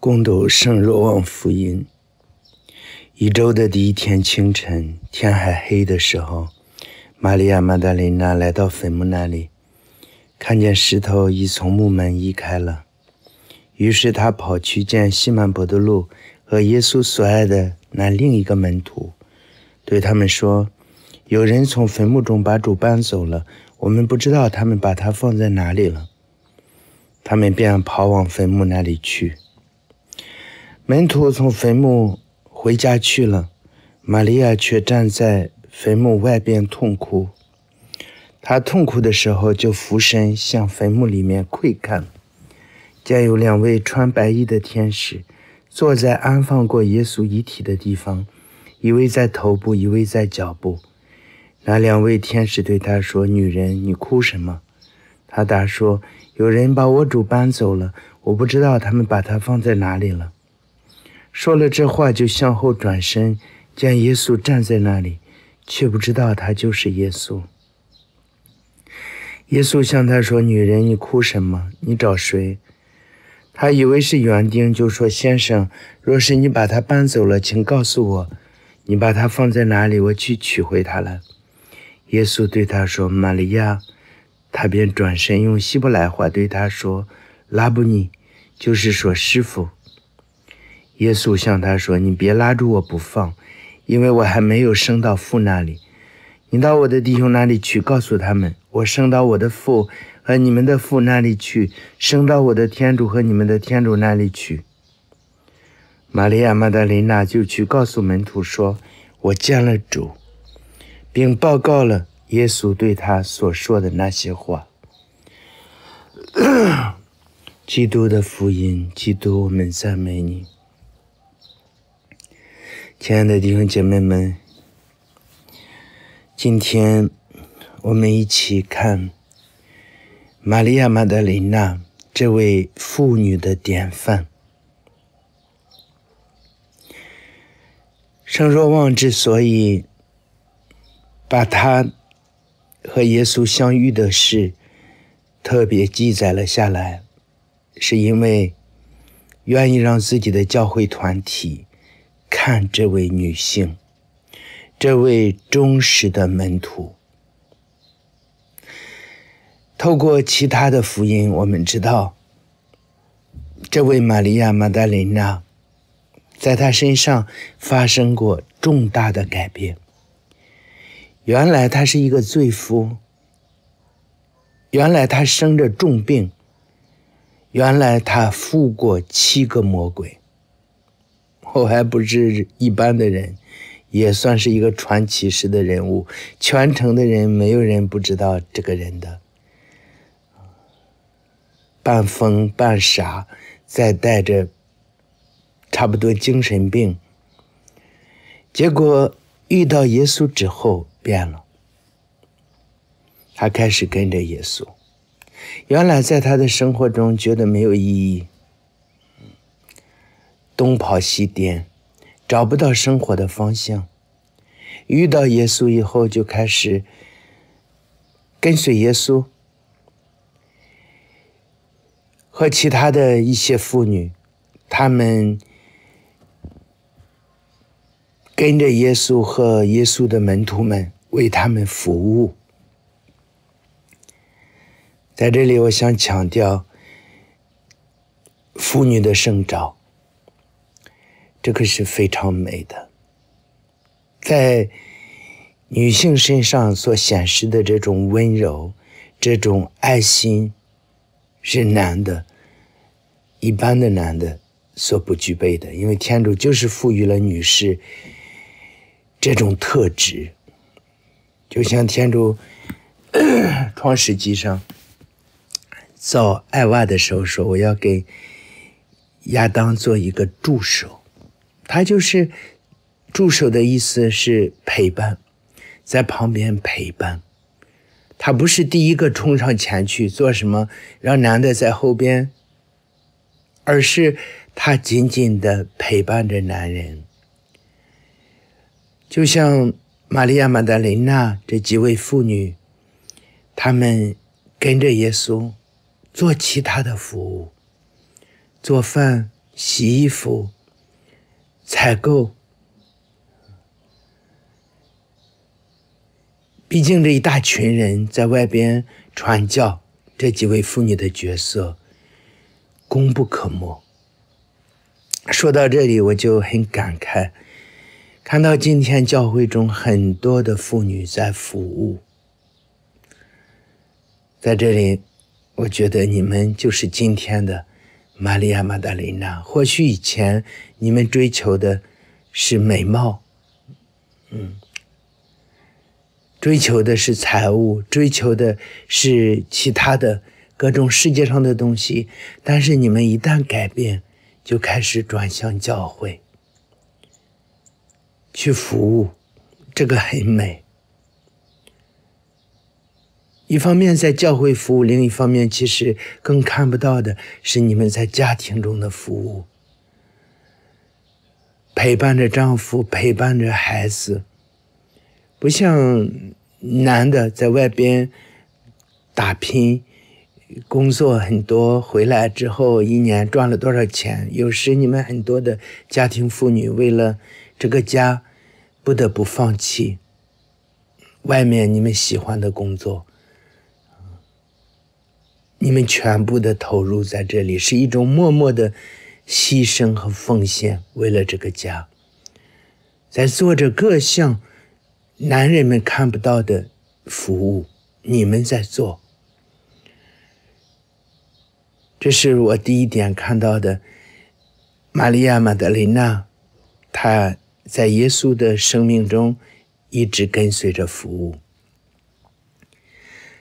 共读圣若望福音。一周的第一天清晨，天还黑的时候，玛利亚·玛达琳娜来到坟墓那里，看见石头已从墓门移开了。于是她跑去见西满伯多禄和耶稣所爱的那另一个门徒，对他们说：“有人从坟墓中把主搬走了，我们不知道他们把他放在哪里了。”他们便跑往坟墓那里去。门徒从坟墓回家去了，玛利亚却站在坟墓外边痛哭。她痛哭的时候，就俯身向坟墓里面窥看，见有两位穿白衣的天使坐在安放过耶稣遗体的地方，一位在头部，一位在脚部。那两位天使对她说：“女人，你哭什么？”她答说：“有人把我主搬走了，我不知道他们把他放在哪里了。”说了这话，就向后转身，见耶稣站在那里，却不知道他就是耶稣。耶稣向他说：“女人，你哭什么？你找谁？”他以为是园丁，就说：“先生，若是你把他搬走了，请告诉我，你把他放在哪里，我去取回他来。”耶稣对他说：“玛利亚。”他便转身用希伯来话对他说：“拉布尼，就是说师傅。”耶稣向他说：“你别拉住我不放，因为我还没有升到父那里。你到我的弟兄那里去，告诉他们，我升到我的父和你们的父那里去，升到我的天主和你们的天主那里去。”玛利亚·玛达琳娜就去告诉门徒说：“我见了主，并报告了耶稣对他所说的那些话。”基督的福音，基督，我们赞美你。亲爱的弟兄姐妹们，今天我们一起看玛利亚·玛德琳娜这位妇女的典范。圣若望之所以把她和耶稣相遇的事特别记载了下来，是因为愿意让自己的教会团体。看这位女性，这位忠实的门徒。透过其他的福音，我们知道，这位玛利亚·玛达琳娜，在她身上发生过重大的改变。原来她是一个罪妇，原来她生着重病，原来她负过七个魔鬼。我还不是一般的人，也算是一个传奇式的人物。全城的人没有人不知道这个人的，半疯半傻，再带着差不多精神病。结果遇到耶稣之后变了，他开始跟着耶稣。原来在他的生活中觉得没有意义。东跑西颠，找不到生活的方向。遇到耶稣以后，就开始跟随耶稣，和其他的一些妇女，他们跟着耶稣和耶稣的门徒们为他们服务。在这里，我想强调妇女的圣召。这个是非常美的，在女性身上所显示的这种温柔、这种爱心，是男的，一般的男的所不具备的。因为天主就是赋予了女士这种特质，就像天主 创世纪上造艾娃的时候说：“我要给亚当做一个助手。”他就是助手的意思是陪伴，在旁边陪伴。他不是第一个冲上前去做什么，让男的在后边，而是他紧紧的陪伴着男人。就像玛利亚·玛德琳娜这几位妇女，她们跟着耶稣做其他的服务，做饭。洗衣服、采购。毕竟这一大群人在外边传教，这几位妇女的角色功不可没。说到这里，我就很感慨，看到今天教会中很多的妇女在服务，在这里，我觉得你们就是今天的玛利亚·玛达琳娜。或许以前你们追求的是美貌，嗯。追求的是财物，追求的是其他的各种世界上的东西。但是你们一旦改变，就开始转向教会去服务，这个很美。一方面在教会服务，另一方面其实更看不到的是你们在家庭中的服务，陪伴着丈夫，陪伴着孩子。不像男的在外边打拼，工作很多，回来之后一年赚了多少钱？有时你们很多的家庭妇女为了这个家，不得不放弃外面你们喜欢的工作，你们全部的投入在这里，是一种默默的牺牲和奉献，为了这个家，在做着各项。男人们看不到的服务，你们在做。这是我第一点看到的。玛利亚·玛德琳娜，她在耶稣的生命中一直跟随着服务。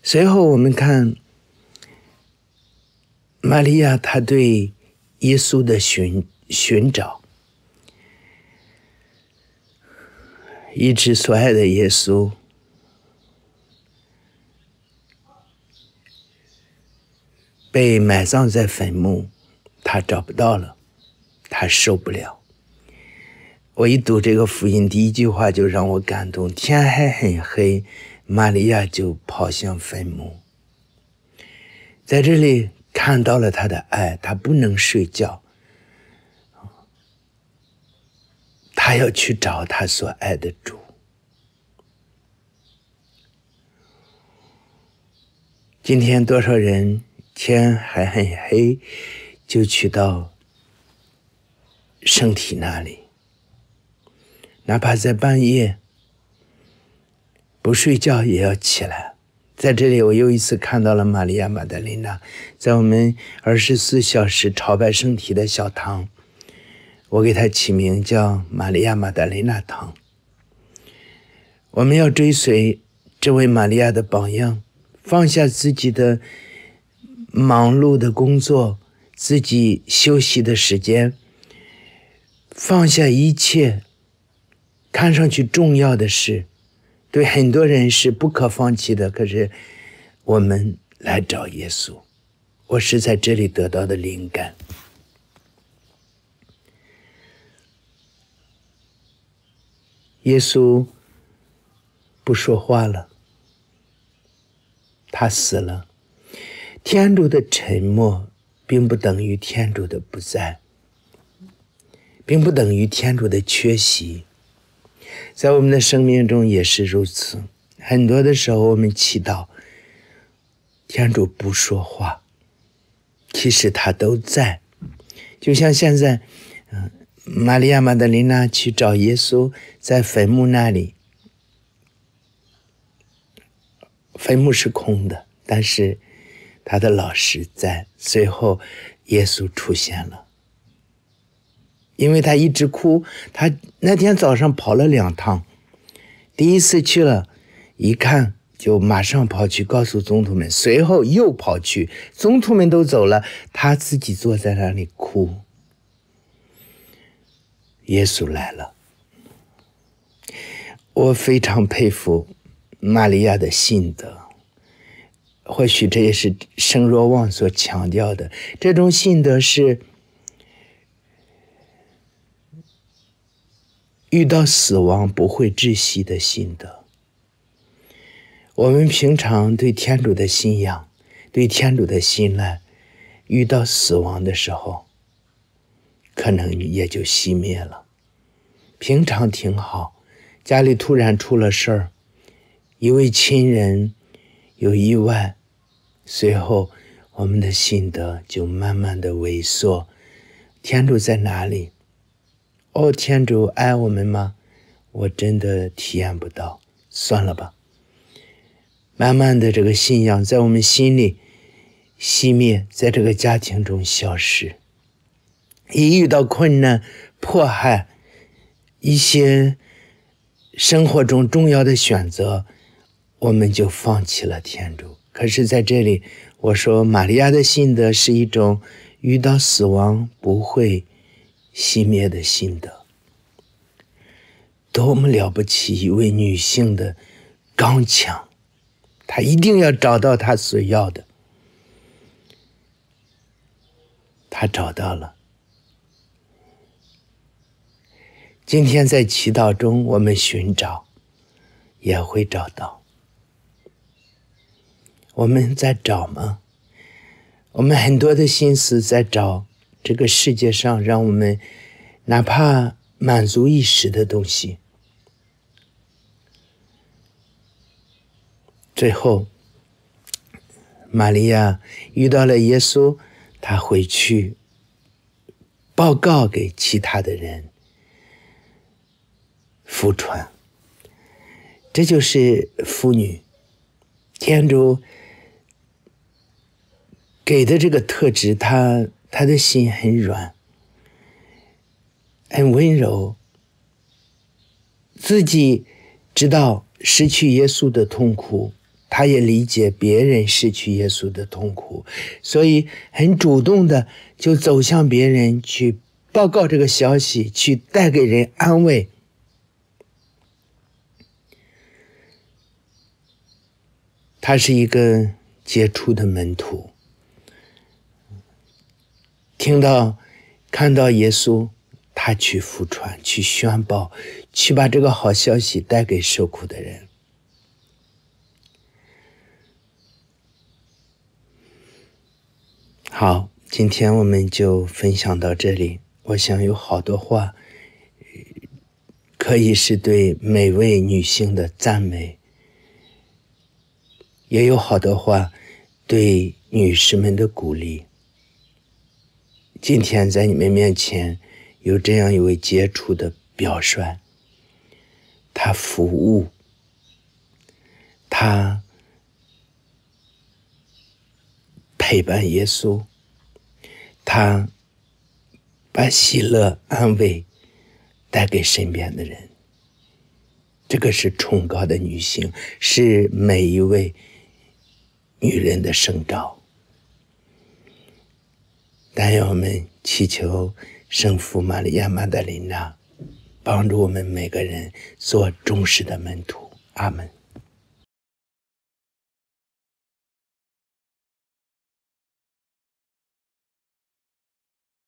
随后我们看玛利亚，她对耶稣的寻寻找。一直所爱的耶稣被埋葬在坟墓，他找不到了，他受不了。我一读这个福音，第一句话就让我感动。天还很黑，玛利亚就跑向坟墓，在这里看到了他的爱，他不能睡觉。他要去找他所爱的主。今天多少人天还很黑，就去到圣体那里，哪怕在半夜不睡觉也要起来。在这里，我又一次看到了玛利亚·玛德琳娜，在我们二十四小时朝拜圣体的小堂。我给他起名叫玛利亚·玛德琳娜堂。我们要追随这位玛利亚的榜样，放下自己的忙碌的工作，自己休息的时间，放下一切看上去重要的事，对很多人是不可放弃的。可是我们来找耶稣，我是在这里得到的灵感。耶稣不说话了，他死了。天主的沉默，并不等于天主的不在，并不等于天主的缺席。在我们的生命中也是如此。很多的时候，我们祈祷天主不说话，其实他都在。就像现在，嗯。玛利亚·玛德琳娜去找耶稣，在坟墓那里，坟墓是空的，但是他的老师在。随后，耶稣出现了，因为他一直哭。他那天早上跑了两趟，第一次去了，一看就马上跑去告诉宗徒们，随后又跑去，宗徒们都走了，他自己坐在那里哭。耶稣来了，我非常佩服玛利亚的信德。或许这也是圣若望所强调的，这种信德是遇到死亡不会窒息的信德。我们平常对天主的信仰、对天主的信赖，遇到死亡的时候。可能也就熄灭了。平常挺好，家里突然出了事儿，一位亲人有意外，随后我们的心得就慢慢的萎缩。天主在哪里？哦，天主爱我们吗？我真的体验不到，算了吧。慢慢的，这个信仰在我们心里熄灭，在这个家庭中消失。一遇到困难、迫害。一些生活中重要的选择，我们就放弃了天主。可是，在这里，我说玛利亚的心得是一种遇到死亡不会熄灭的心得。多么了不起一位女性的刚强，她一定要找到她所要的，她找到了。今天在祈祷中，我们寻找，也会找到。我们在找吗？我们很多的心思在找这个世界上让我们哪怕满足一时的东西。最后，玛利亚遇到了耶稣，他回去报告给其他的人。福传，这就是妇女，天主给的这个特质。她他的心很软，很温柔，自己知道失去耶稣的痛苦，他也理解别人失去耶稣的痛苦，所以很主动的就走向别人去报告这个消息，去带给人安慰。他是一个杰出的门徒，听到、看到耶稣，他去福传、去宣报、去把这个好消息带给受苦的人。好，今天我们就分享到这里。我想有好多话，可以是对每位女性的赞美。也有好多话对女士们的鼓励。今天在你们面前有这样一位杰出的表率，他服务，他陪伴耶稣，他把喜乐安慰带给身边的人。这个是崇高的女性，是每一位。女人的圣召，但愿我们祈求圣父玛利亚玛德琳娜帮助我们每个人做忠实的门徒。阿门。